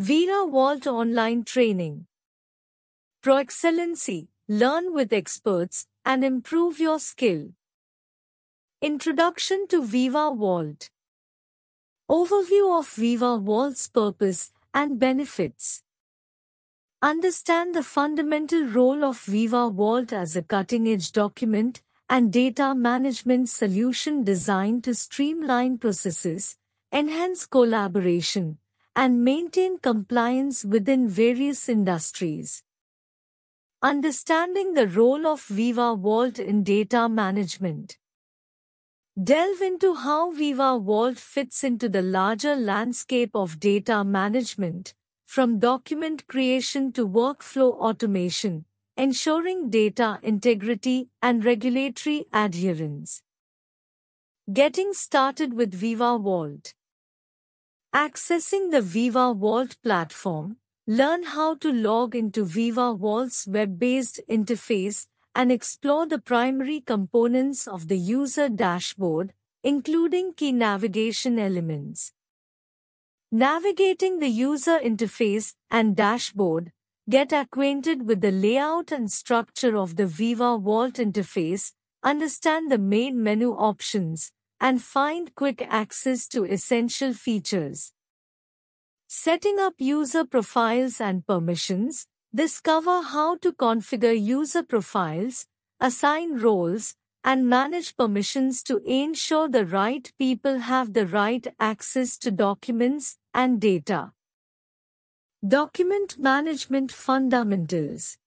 Veeva Vault Online Training. Pro Excellency, learn with experts and improve your skill. Introduction to Veeva Vault. Overview of Veeva Vault's purpose and benefits. Understand the fundamental role of Veeva Vault as a cutting-edge document and data management solution designed to streamline processes, enhance collaboration, and maintain compliance within various industries. Understanding the role of Veeva Vault in data management. Delve into how Veeva Vault fits into the larger landscape of data management, from document creation to workflow automation, ensuring data integrity and regulatory adherence. Getting started with Veeva Vault. Accessing the Veeva Vault platform, learn how to log into Veeva Vault's web-based interface and explore the primary components of the user dashboard, including key navigation elements. Navigating the user interface and dashboard, get acquainted with the layout and structure of the Veeva Vault interface, understand the main menu options, and find quick access to essential features. Setting up user profiles and permissions, Discover how to configure user profiles, assign roles, and manage permissions to ensure the right people have the right access to documents and data. Document Management Fundamentals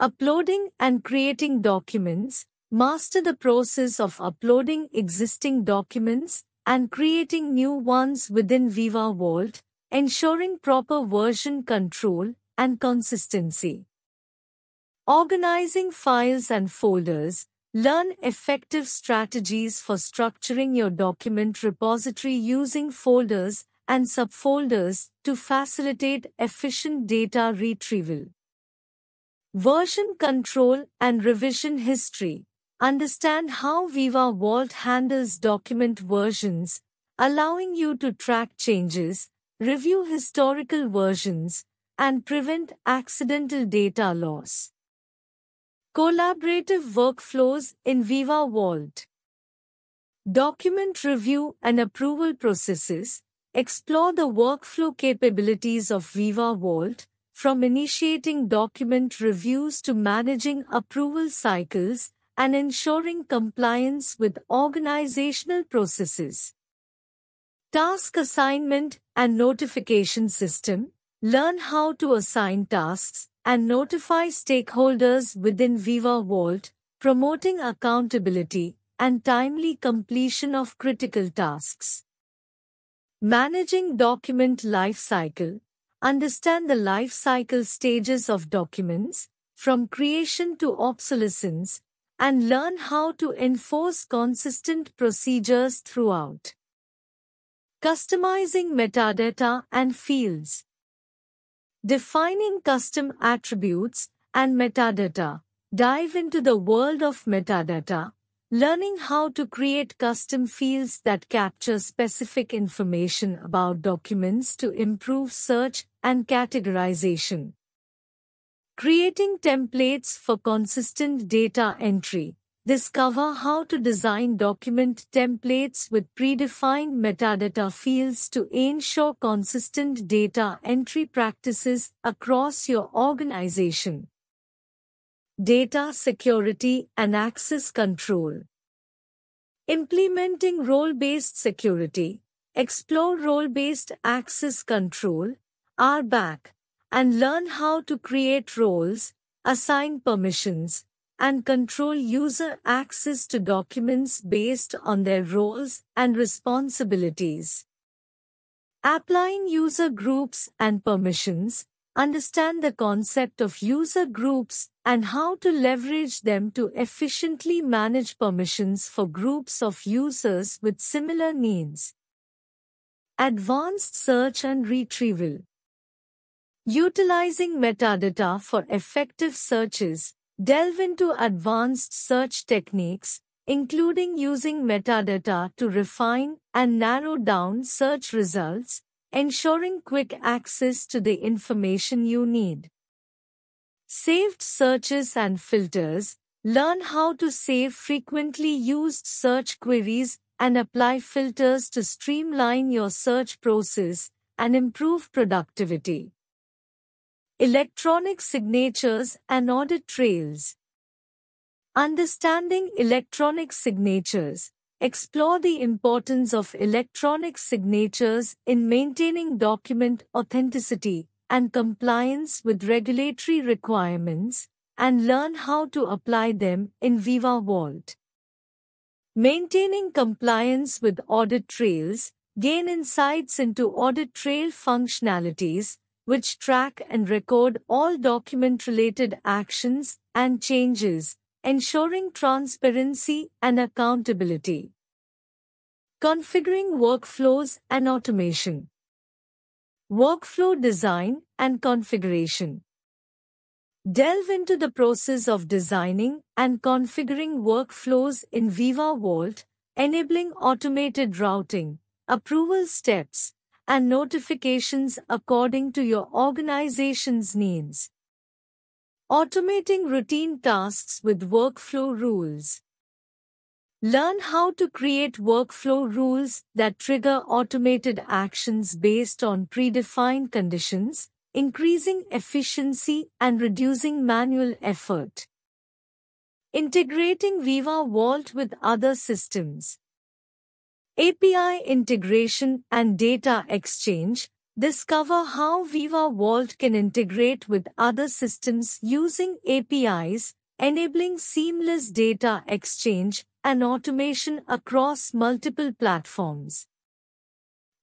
Uploading and creating documents, master the process of uploading existing documents and creating new ones within Veeva Vault, ensuring proper version control and consistency. Organizing files and folders, learn effective strategies for structuring your document repository using folders and subfolders to facilitate efficient data retrieval. Version control and revision history. Understand how Veeva Vault handles document versions, allowing you to track changes, review historical versions, and prevent accidental data loss. Collaborative workflows in Veeva Vault. Document review and approval processes. Explore the workflow capabilities of Veeva Vault, from initiating document reviews to managing approval cycles and ensuring compliance with organizational processes. Task assignment and notification system. Learn how to assign tasks and notify stakeholders within Veeva Vault, promoting accountability and timely completion of critical tasks. Managing document lifecycle. Understand the lifecycle stages of documents, from creation to obsolescence, and learn how to enforce consistent procedures throughout. Customizing metadata and fields. Defining custom attributes and metadata. Dive into the world of metadata, learning how to create custom fields that capture specific information about documents to improve search and categorization. Creating templates for consistent data entry. Discover how to design document templates with predefined metadata fields to ensure consistent data entry practices across your organization. Data security and access control. Implementing role-based security. Explore role-based access control, RBAC, and learn how to create roles, assign permissions, and control user access to documents based on their roles and responsibilities. Applying user groups and permissions, understand the concept of user groups and how to leverage them to efficiently manage permissions for groups of users with similar needs. Advanced search and retrieval. Utilizing metadata for effective searches, Delve into advanced search techniques, including using metadata to refine and narrow down search results, ensuring quick access to the information you need. Saved searches and filters. Learn how to save frequently used search queries and apply filters to streamline your search process and improve productivity. Electronic signatures and audit trails. Understanding electronic signatures. Explore the importance of electronic signatures in maintaining document authenticity and compliance with regulatory requirements and learn how to apply them in Veeva Vault. Maintaining compliance with audit trails, gain insights into audit trail functionalities, which track and record all document-related actions and changes, ensuring transparency and accountability. Configuring workflows and automation. Workflow design and configuration. Delve into the process of designing and configuring workflows in Veeva Vault, enabling automated routing, approval steps, and notifications according to your organization's needs. Automating routine tasks with workflow rules. Learn how to create workflow rules that trigger automated actions based on predefined conditions, increasing efficiency and reducing manual effort. Integrating Veeva Vault with other systems. API integration and data exchange. Discover how Veeva Vault can integrate with other systems using APIs, enabling seamless data exchange and automation across multiple platforms.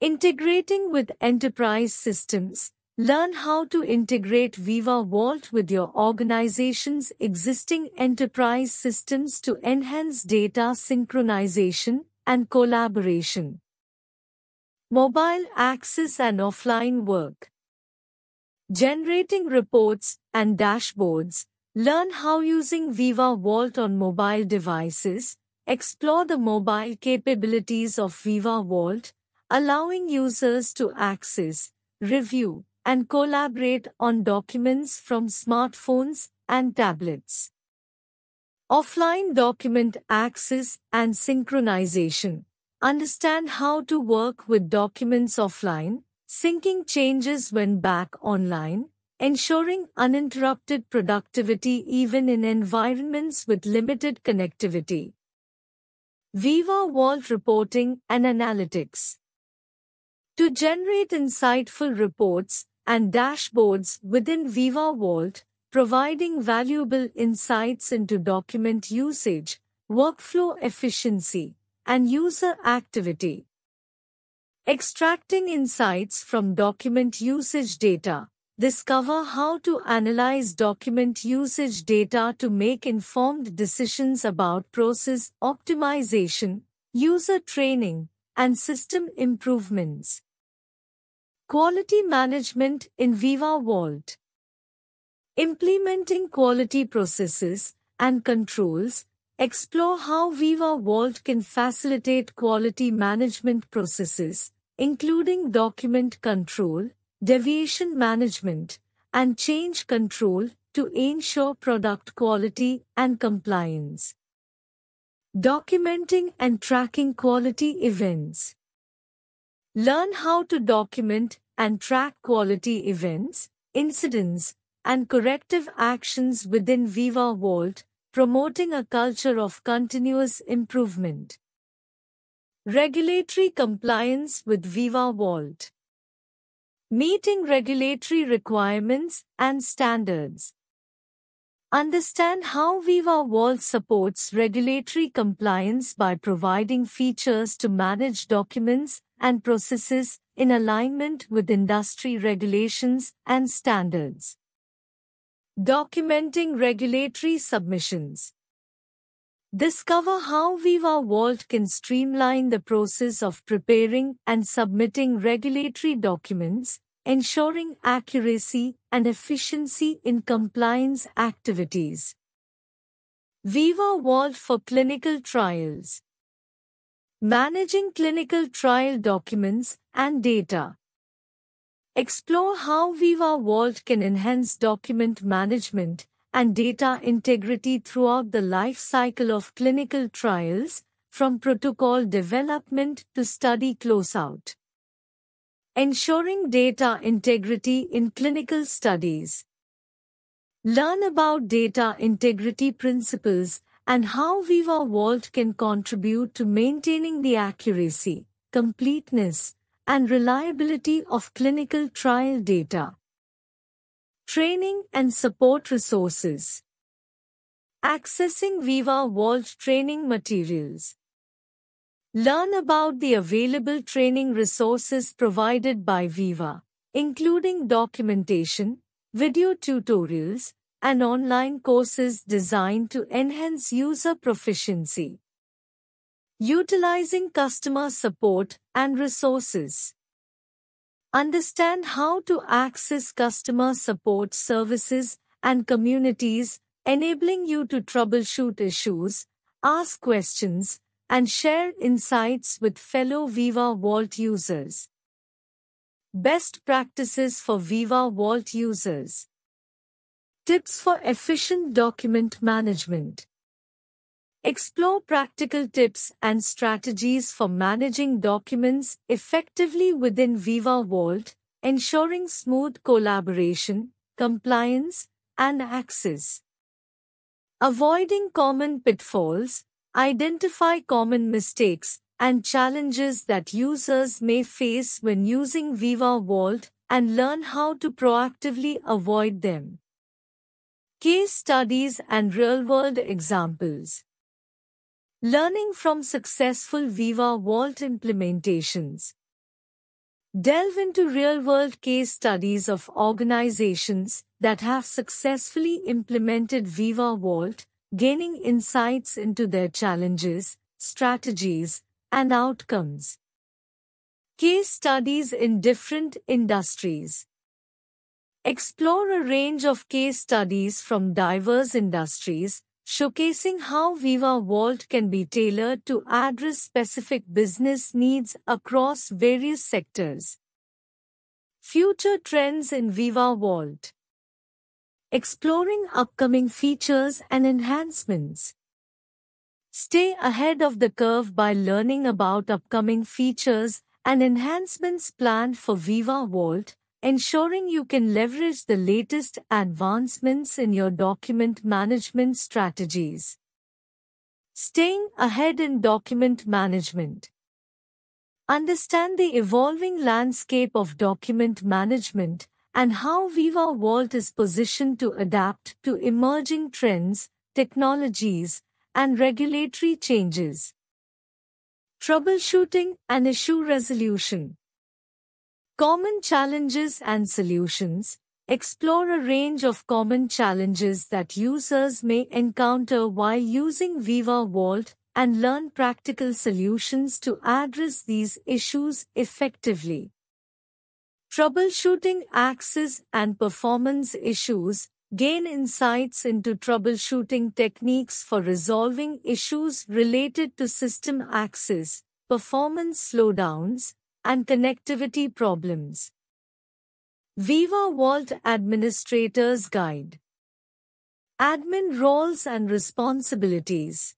Integrating with enterprise systems, learn how to integrate Veeva Vault with your organization's existing enterprise systems to enhance data synchronization and collaboration. Mobile access and offline work. Generating reports and dashboards. Learn how using Veeva Vault on mobile devices Explore the mobile capabilities of Veeva Vault, allowing users to access, review, and collaborate on documents from smartphones and tablets. Offline document access and synchronization. Understand how to work with documents offline, syncing changes when back online, ensuring uninterrupted productivity even in environments with limited connectivity. Veeva Vault Reporting and Analytics. To generate insightful reports and dashboards within Veeva Vault, providing valuable insights into document usage, workflow efficiency, and user activity. Extracting insights from document usage data. Discover how to analyze document usage data to make informed decisions about process optimization, user training, and system improvements. Quality management in Veeva Vault. Implementing quality processes and controls. Explore how Veeva Vault can facilitate quality management processes, including document control, deviation management, and change control to ensure product quality and compliance. Documenting and tracking quality events. Learn how to document and track quality events, incidents, and corrective actions within Veeva Vault, promoting a culture of continuous improvement. Regulatory compliance with Veeva Vault meeting regulatory requirements and standards. Understand how Veeva Vault supports regulatory compliance by providing features to manage documents and processes in alignment with industry regulations and standards. Documenting regulatory submissions. Discover how Veeva Vault can streamline the process of preparing and submitting regulatory documents, ensuring accuracy and efficiency in compliance activities. Veeva Vault for clinical trials. Managing clinical trial documents and data. Explore how Veeva Vault can enhance document management and data integrity throughout the life cycle of clinical trials, from protocol development to study closeout. Ensuring data integrity in clinical studies. Learn about data integrity principles and how Veeva Vault can contribute to maintaining the accuracy, completeness, and reliability of clinical trial data. Training and support resources. Accessing Veeva Vault training materials. Learn about the available training resources provided by Veeva, including documentation, video tutorials, and online courses designed to enhance user proficiency. Utilizing customer support and resources. Understand how to access customer support services and communities, enabling you to troubleshoot issues, ask questions, and share insights with fellow Veeva Vault users. Best practices for Veeva Vault users. Tips for efficient document management. Explore practical tips and strategies for managing documents effectively within Veeva Vault, ensuring smooth collaboration, compliance, and access. Avoiding common pitfalls, identify common mistakes and challenges that users may face when using Veeva Vault and learn how to proactively avoid them. Case studies and real-world examples. Learning from successful Veeva Vault implementations. Delve into real-world case studies of organizations that have successfully implemented Veeva Vault gaining insights into their challenges, strategies, and outcomes. Case studies in different industries. Explore a range of case studies from diverse industries, showcasing how Veeva Vault can be tailored to address specific business needs across various sectors. Future trends in Veeva Vault exploring upcoming features and enhancements. Stay ahead of the curve by learning about upcoming features and enhancements planned for Veeva Vault, ensuring you can leverage the latest advancements in your document management strategies. Staying ahead in document management. Understand the evolving landscape of document management and how Veeva Vault is positioned to adapt to emerging trends, technologies, and regulatory changes. Troubleshooting and issue resolution. Common challenges and solutions. Explore a range of common challenges that users may encounter while using Veeva Vault and learn practical solutions to address these issues effectively. Troubleshooting access and performance issues, gain insights into troubleshooting techniques for resolving issues related to system access, performance slowdowns, and connectivity problems. Veeva Vault Administrator's Guide Admin Roles and Responsibilities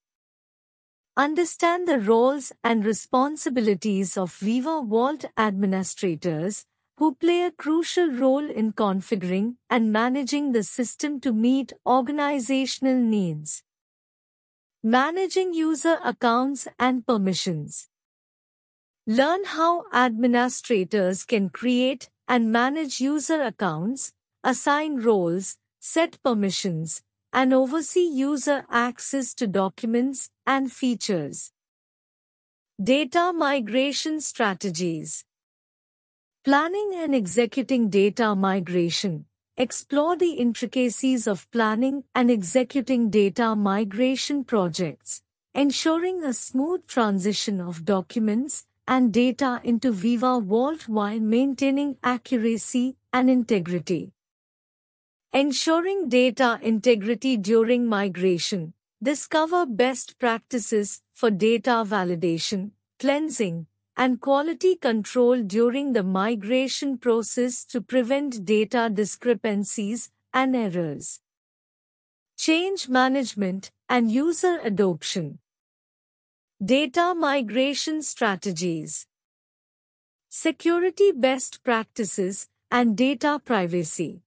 Understand the roles and responsibilities of Veeva Vault administrators who play a crucial role in configuring and managing the system to meet organizational needs. Managing user accounts and permissions. Learn how administrators can create and manage user accounts, assign roles, set permissions, and oversee user access to documents and features. Data migration strategies. Planning and executing data migration. Explore the intricacies of planning and executing data migration projects, ensuring a smooth transition of documents and data into Veeva Vault while maintaining accuracy and integrity. Ensuring data integrity during migration. Discover best practices for data validation, cleansing, and quality control during the migration process to prevent data discrepancies and errors. Change management and user adoption. Data migration strategies. Security best practices and data privacy.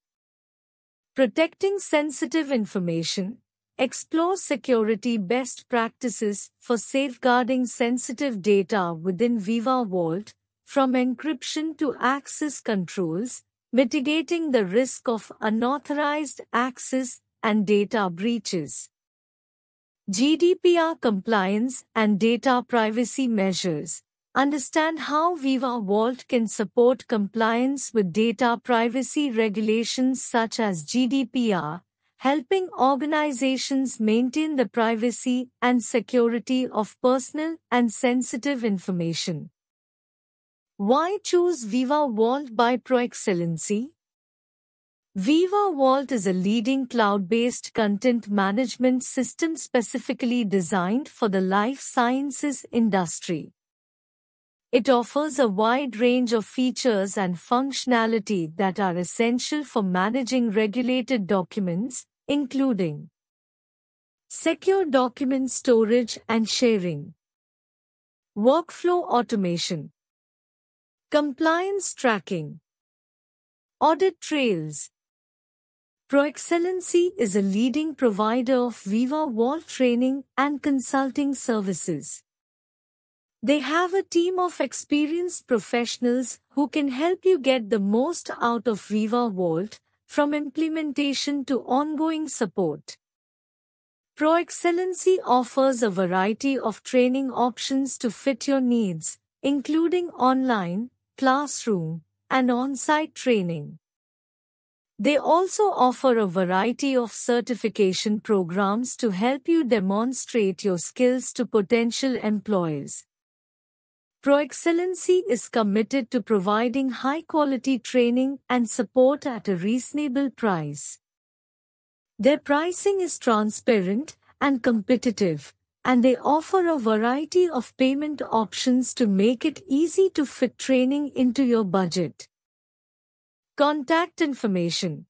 Protecting sensitive information. Explore security best practices for safeguarding sensitive data within Veeva Vault, from encryption to access controls, mitigating the risk of unauthorized access and data breaches. GDPR compliance and data privacy measures. Understand how Veeva Vault can support compliance with data privacy regulations such as GDPR, helping organizations maintain the privacy and security of personal and sensitive information. Why choose Veeva Vault by ProExcellency? Veeva Vault is a leading cloud-based content management system specifically designed for the life sciences industry. It offers a wide range of features and functionality that are essential for managing regulated documents, including secure document storage and sharing, workflow automation, compliance tracking, audit trails, ProExcellency is a leading provider of Veeva Vault training and consulting services. They have a team of experienced professionals who can help you get the most out of Veeva Vault, from implementation to ongoing support. ProExcellency offers a variety of training options to fit your needs, including online, classroom, and on-site training. They also offer a variety of certification programs to help you demonstrate your skills to potential employers. ProExcellency is committed to providing high-quality training and support at a reasonable price. Their pricing is transparent and competitive, and they offer a variety of payment options to make it easy to fit training into your budget. Contact information